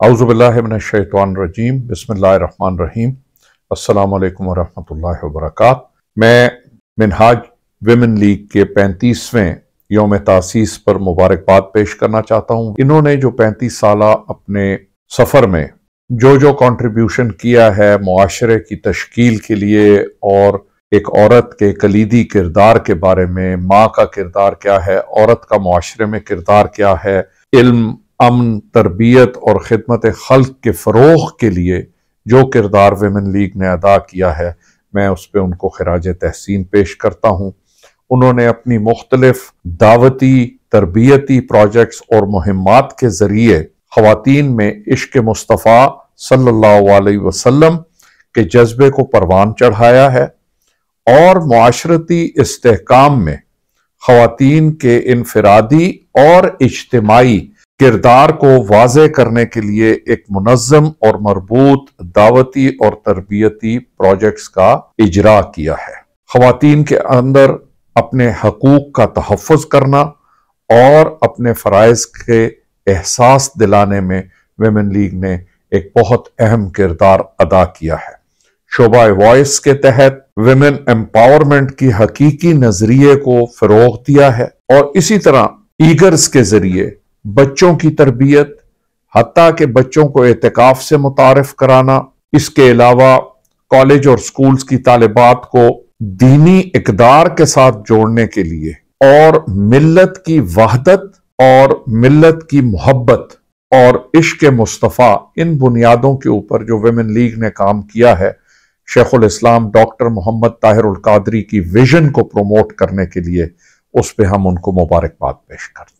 आउज़बिल्लिनशैतरजीम बसमीम अल्लाम वरहमल वबरक मैं मिनहाज वेमेन लीग के पैंतीसवें योम तासीस पर मुबारकबाद पेश करना चाहता हूँ। इन्होंने जो पैंतीस साल अपने सफ़र में जो जो कंट्रीब्यूशन किया है माशरे की तश्कील के लिए और एक औरत के कलीदी किरदार के बारे में, माँ का किरदार क्या है, औरत का माशरे में किरदार क्या है, इल्म अमन, तरबियत और ख़िदमत खल्क के फ़रोग के लिए जो किरदार वेमन लीग ने अदा किया है, मैं उस पर उनको खराज तहसीन पेश करता हूँ। उन्होंने अपनी मुख्तलफ दावती, तरबियती प्रोजेक्ट्स और मुहिमात के ज़रिए ख़वातीन में इश्क मुस्तफ़ा सल्लल्लाहु अलैहि वसल्लम के जज्बे को परवान चढ़ाया है और माशरती इस्तेकाम में ख़वातीन के इनफरादी और इज्तमाही किरदार को वाज करने के लिए एक मुनज़म और मरबूत दावती और तरबियती प्रोजेक्ट्स का इजरा किया है। खातन के अंदर अपने हकूक का तहफ़ करना और अपने फ़रज़ के एहसास दिलाने में वेमेन लीग ने एक बहुत अहम किरदार अदा किया है। शोबा वॉइस के तहत वेमेन एम्पावरमेंट की हकीकी नज़रिए को फ़रोग दिया है और इसी तरह ईगर्स के ज़रिए बच्चों की तरबियत हती के बच्चों को एहतिकाफ से मुतारफ कराना, इसके अलावा कॉलेज और स्कूल्स की तालिबात को दीनी इकदार के साथ जोड़ने के लिए और मिल्लत की वहदत और मिल्लत की मोहब्बत और इश्क मुस्तफ़ा, इन बुनियादों के ऊपर जो वेमेन लीग ने काम किया है, शेखुल इस्लाम, डॉक्टर मोहम्मद ताहिर कादरी की विजन को प्रमोट करने के लिए, उस पर हम उनको मुबारकबाद पेश करते